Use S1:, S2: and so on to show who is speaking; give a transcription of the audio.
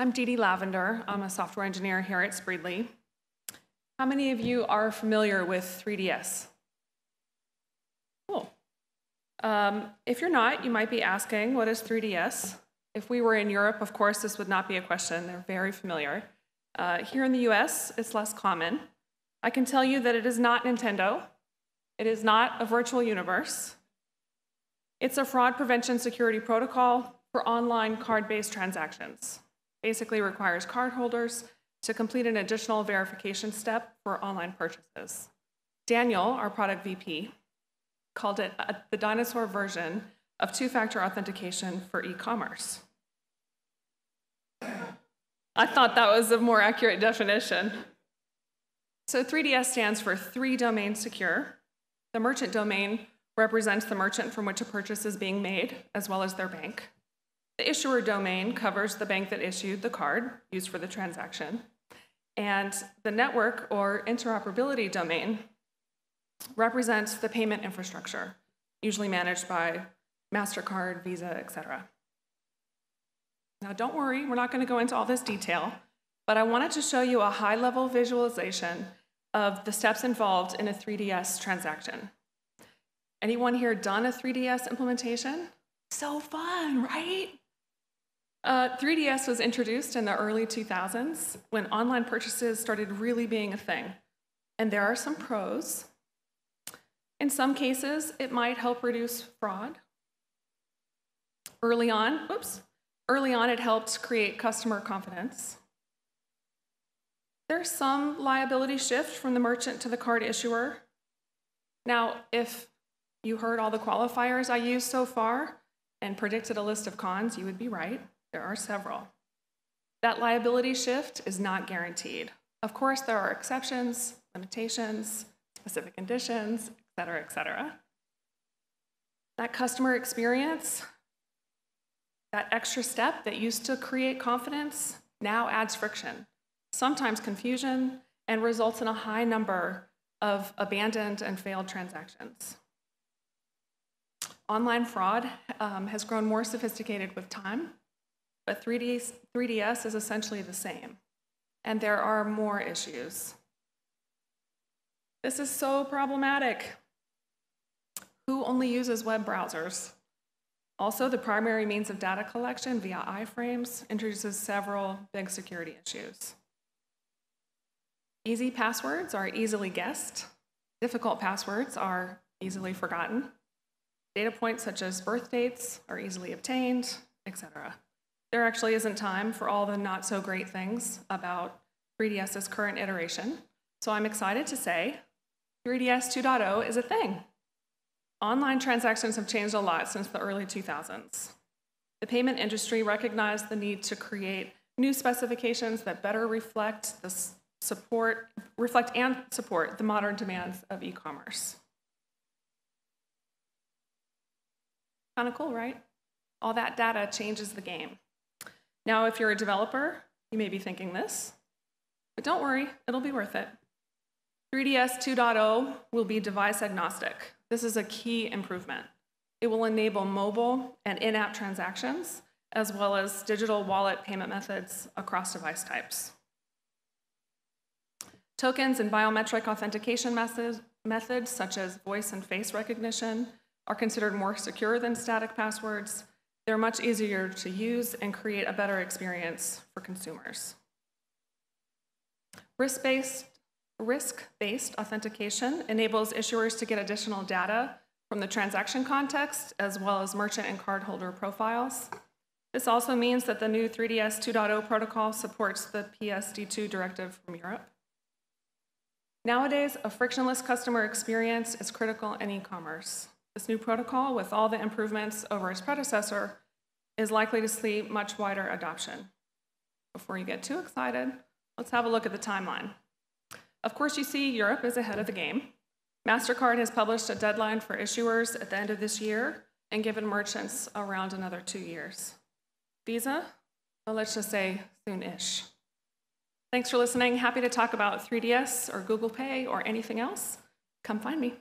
S1: I'm Dee Dee Lavinder. I'm a software engineer here at Spreedly. How many of you are familiar with 3DS? Cool. Um, if you're not, you might be asking, what is 3DS? If we were in Europe, of course, this would not be a question. They're very familiar. Uh, here in the US, it's less common. I can tell you that it is not Nintendo. It is not a virtual universe. It's a fraud prevention security protocol for online card-based transactions. Basically requires cardholders to complete an additional verification step for online purchases. Daniel, our product VP, called it uh, the dinosaur version of two-factor authentication for e-commerce. I thought that was a more accurate definition. So 3DS stands for three domain secure. The merchant domain represents the merchant from which a purchase is being made, as well as their bank. The issuer domain covers the bank that issued the card used for the transaction. And the network or interoperability domain represents the payment infrastructure, usually managed by MasterCard, Visa, etc. Now, don't worry, we're not going to go into all this detail, but I wanted to show you a high level visualization of the steps involved in a 3DS transaction. Anyone here done a 3DS implementation? So fun, right? Uh, 3DS was introduced in the early 2000s when online purchases started really being a thing. And there are some pros. In some cases, it might help reduce fraud. Early on, whoops, early on it helped create customer confidence. There's some liability shift from the merchant to the card issuer. Now, if you heard all the qualifiers I used so far and predicted a list of cons, you would be right. There are several. That liability shift is not guaranteed. Of course, there are exceptions, limitations, specific conditions, et cetera, et cetera. That customer experience, that extra step that used to create confidence now adds friction sometimes confusion, and results in a high number of abandoned and failed transactions. Online fraud um, has grown more sophisticated with time, but 3DS, 3DS is essentially the same, and there are more issues. This is so problematic. Who only uses web browsers? Also, the primary means of data collection via iframes introduces several big security issues. Easy passwords are easily guessed. Difficult passwords are easily forgotten. Data points such as birth dates are easily obtained, etc. There actually isn't time for all the not so great things about 3DS's current iteration, so I'm excited to say 3DS 2.0 is a thing. Online transactions have changed a lot since the early 2000s. The payment industry recognized the need to create new specifications that better reflect the support, reflect and support the modern demands of e-commerce. Kind of cool, right? All that data changes the game. Now, if you're a developer, you may be thinking this, but don't worry, it'll be worth it. 3DS 2.0 will be device agnostic. This is a key improvement. It will enable mobile and in-app transactions, as well as digital wallet payment methods across device types. Tokens and biometric authentication methods, methods such as voice and face recognition are considered more secure than static passwords. They're much easier to use and create a better experience for consumers. Risk-based risk-based authentication enables issuers to get additional data from the transaction context as well as merchant and cardholder profiles. This also means that the new 3DS 2.0 protocol supports the PSD2 directive from Europe. Nowadays, a frictionless customer experience is critical in e-commerce. This new protocol, with all the improvements over its predecessor, is likely to see much wider adoption. Before you get too excited, let's have a look at the timeline. Of course, you see Europe is ahead of the game. MasterCard has published a deadline for issuers at the end of this year and given merchants around another two years. Visa, well, let's just say soon-ish. Thanks for listening. Happy to talk about 3DS or Google Pay or anything else. Come find me.